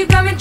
you coming